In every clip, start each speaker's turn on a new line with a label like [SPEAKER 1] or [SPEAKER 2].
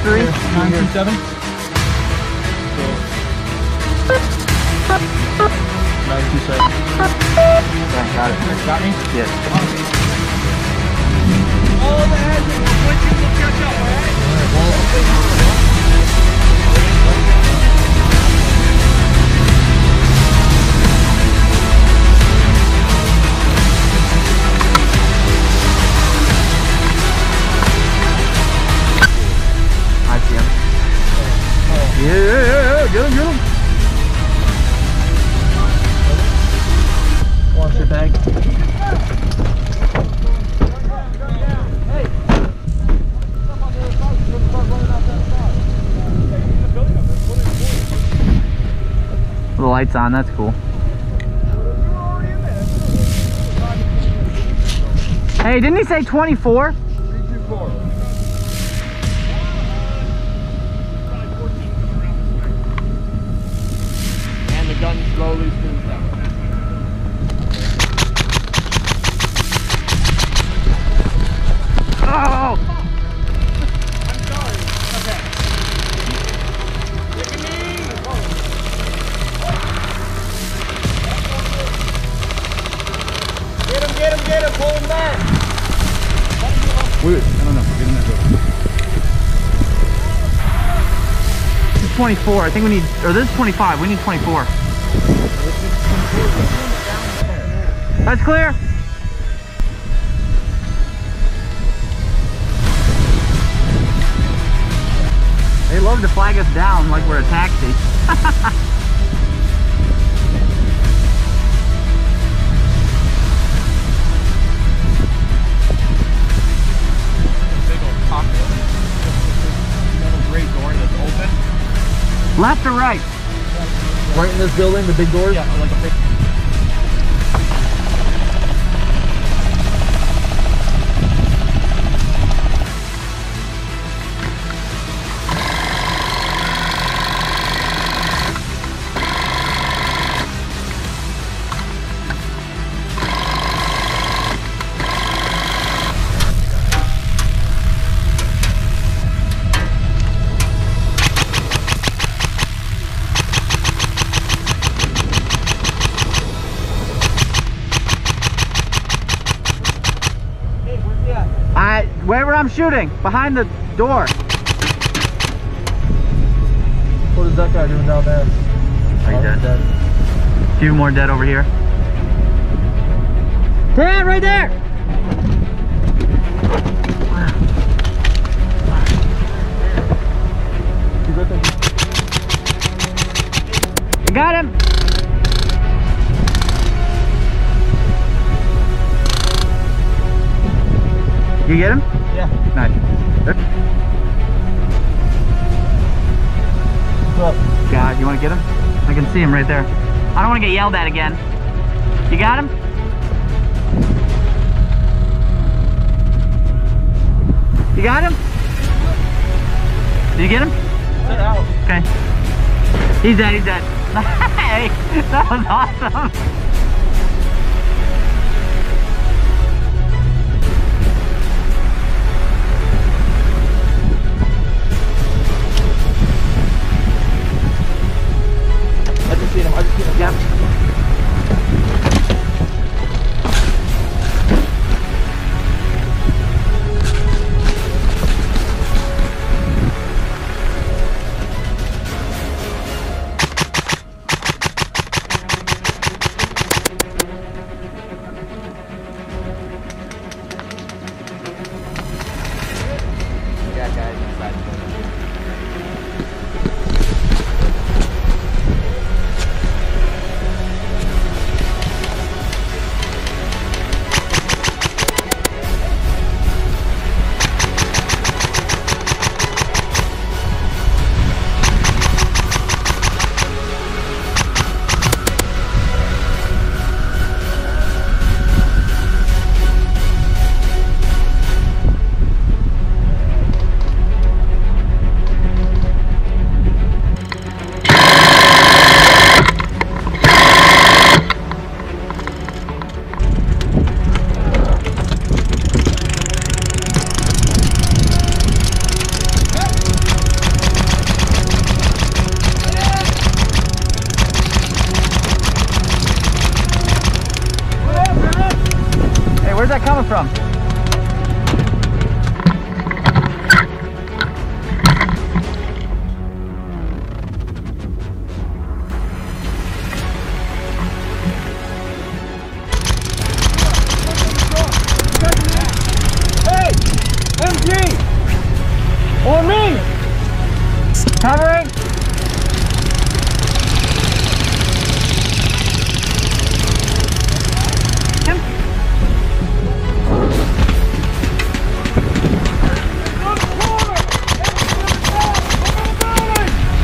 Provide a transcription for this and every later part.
[SPEAKER 1] 923?
[SPEAKER 2] 927. Nine two seven.
[SPEAKER 1] Yeah, got it.
[SPEAKER 2] Got me?
[SPEAKER 1] Yes.
[SPEAKER 3] All the heads we'll you, we'll catch up, alright?
[SPEAKER 1] Yeah, yeah, yeah, yeah, get him, get him.
[SPEAKER 2] One sit bag.
[SPEAKER 1] The light's on, that's cool. Hey, didn't he say 24?
[SPEAKER 3] The gun slowly spins down.
[SPEAKER 1] Oh!
[SPEAKER 3] I'm sorry. Okay. Get him, get him, get him. Pull him back.
[SPEAKER 2] Wait, I don't know. Get in that.
[SPEAKER 1] This is 24. I think we need, or this is 25. We need 24. That's clear. They love to flag us down like we're a taxi.
[SPEAKER 3] Big old cockpit. Metal gray door that's open.
[SPEAKER 1] Left or right?
[SPEAKER 2] Right in this building, the big doors?
[SPEAKER 3] Yeah,
[SPEAKER 1] shooting, behind the door.
[SPEAKER 2] What is that guy doing down there?
[SPEAKER 1] Are you
[SPEAKER 2] Oh,
[SPEAKER 1] dead?
[SPEAKER 2] dead.
[SPEAKER 1] Few more dead over here. Dad, right there!
[SPEAKER 2] What's up?
[SPEAKER 1] God, you want to get him? I can see him right there. I don't want to get yelled at again. You got him? You got him? Did you get him? Okay. He's dead, he's dead. hey, that was awesome. Yep.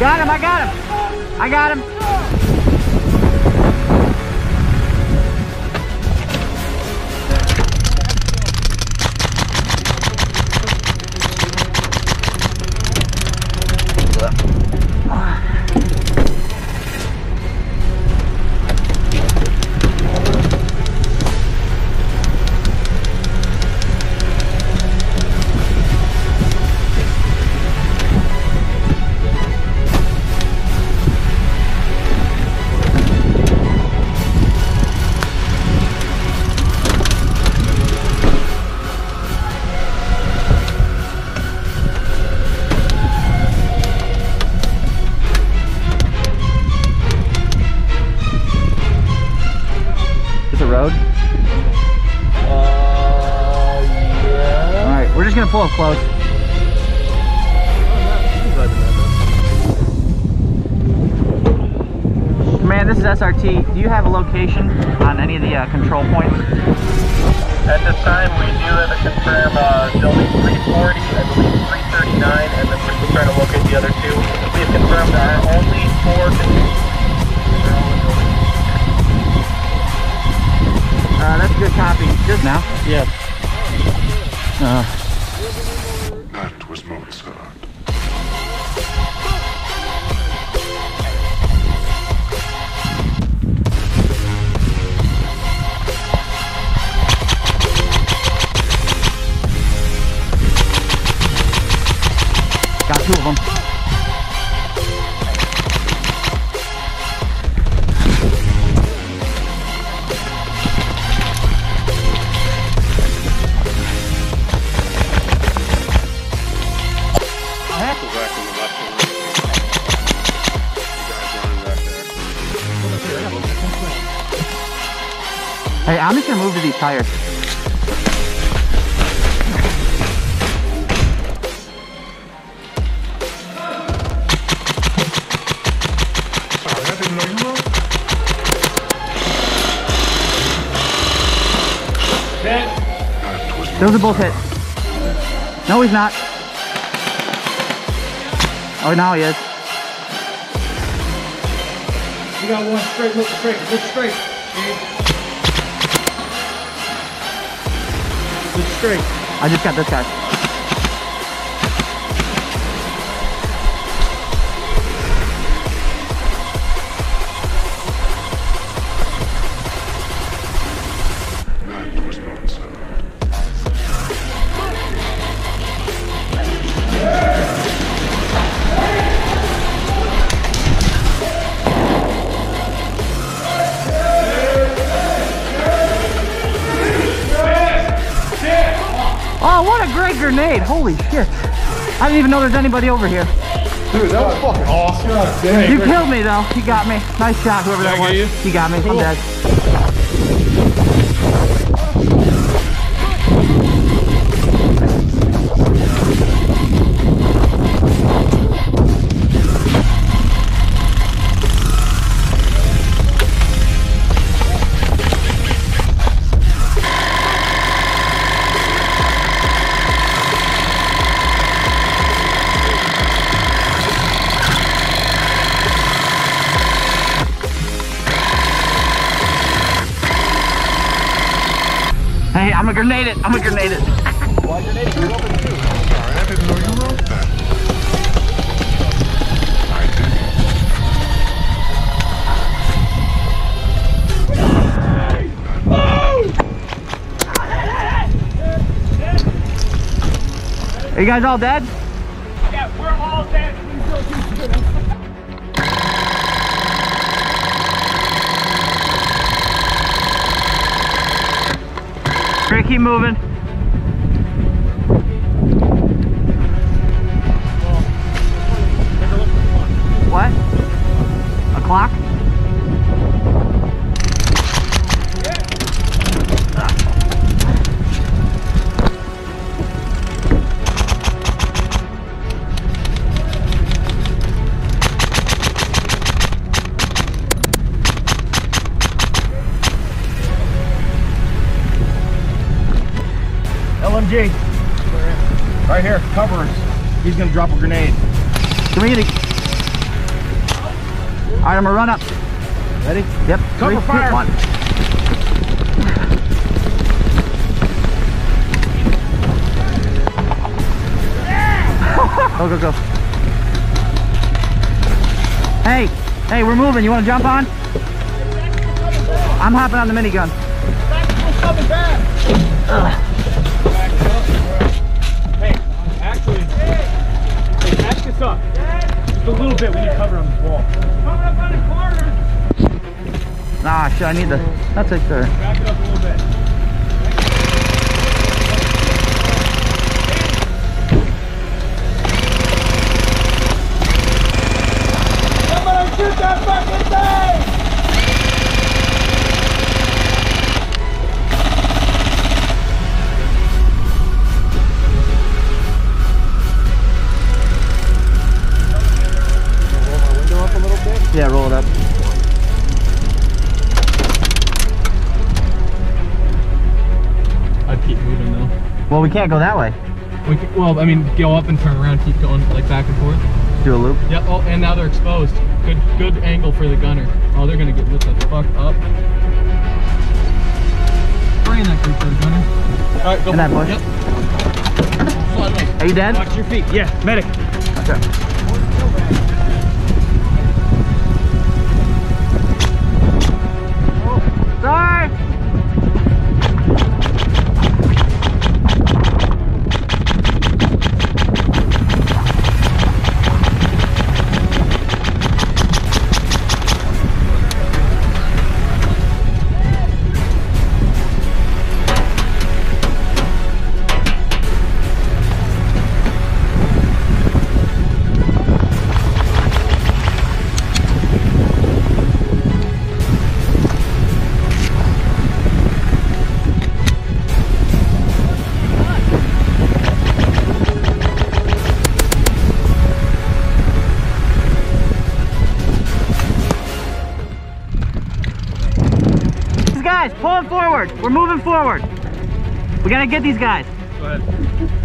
[SPEAKER 1] Got him, I got him. I got him. Gonna pull up close. Man, this is SRT. Do you have a location on any of the uh, control points?
[SPEAKER 4] At this time, we do have to confirm uh, building 340, I believe 339, and then we're trying to locate the other two. We have confirmed there are only four.
[SPEAKER 1] Uh, that's a good copy. Just now?
[SPEAKER 2] Yes.
[SPEAKER 1] Uh,
[SPEAKER 5] was Mozart.
[SPEAKER 1] got two of them.
[SPEAKER 5] Was
[SPEAKER 1] Those are both hit. No, he's not. Oh, now he is.
[SPEAKER 3] You got one straight, look straight, look straight.
[SPEAKER 1] I just got this guy. Holy shit. I didn't even know there's anybody over here.
[SPEAKER 2] Dude, that was fucking awesome. God damn.
[SPEAKER 1] You killed me though. You got me. Nice shot, whoever that was.
[SPEAKER 3] you?
[SPEAKER 1] You got me. I'm dead. Hey, I'm a grenade it. I'm a grenade it.
[SPEAKER 2] Why grenade? You're open too.
[SPEAKER 5] You.
[SPEAKER 1] Are you guys all dead?
[SPEAKER 3] Yeah, we're all dead.
[SPEAKER 1] Keep moving.
[SPEAKER 2] He's gonna drop a grenade.
[SPEAKER 1] Can we get a... All right, I'm gonna run up.
[SPEAKER 2] Ready?
[SPEAKER 1] Yep.
[SPEAKER 2] Cover
[SPEAKER 1] three, two,
[SPEAKER 2] fire.
[SPEAKER 1] one. go, go, go. Hey, hey, we're moving. You want to jump on? I'm hopping on the minigun.
[SPEAKER 2] Hey, hey, up. Just a little bit. We need cover on this wall.
[SPEAKER 1] Nah, shit, I need the. That's it, sir. Well, we can't go that way.
[SPEAKER 3] We could, well, I mean, go up and turn around, keep going like back and forth.
[SPEAKER 1] Do a loop.
[SPEAKER 3] Yep. Oh, and now they're exposed. Good, good angle for the gunner. Oh, they're gonna get lit the fuck up. Spraying that group for the gunner. All right, go.
[SPEAKER 1] In that bush.
[SPEAKER 3] Yep.
[SPEAKER 1] Are you dead?
[SPEAKER 2] Watch your feet. Yeah, medic.
[SPEAKER 1] Okay. Forward. We're moving forward. We gotta get these guys.
[SPEAKER 2] Go ahead.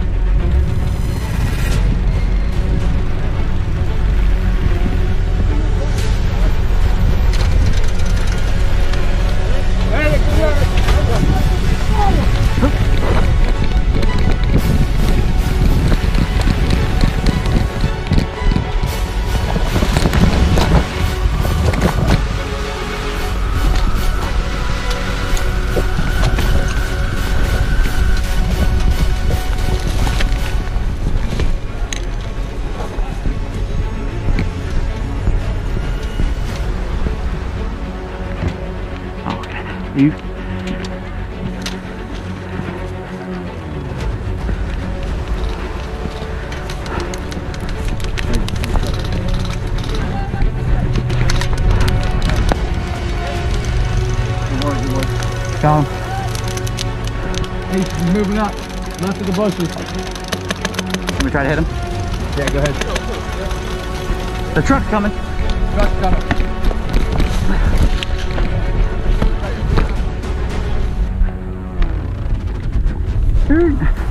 [SPEAKER 2] He's moving up, left of the bushes.
[SPEAKER 1] Can we try to hit him?
[SPEAKER 2] Yeah, go ahead.
[SPEAKER 1] The truck's coming.
[SPEAKER 2] Truck's coming. Shoot.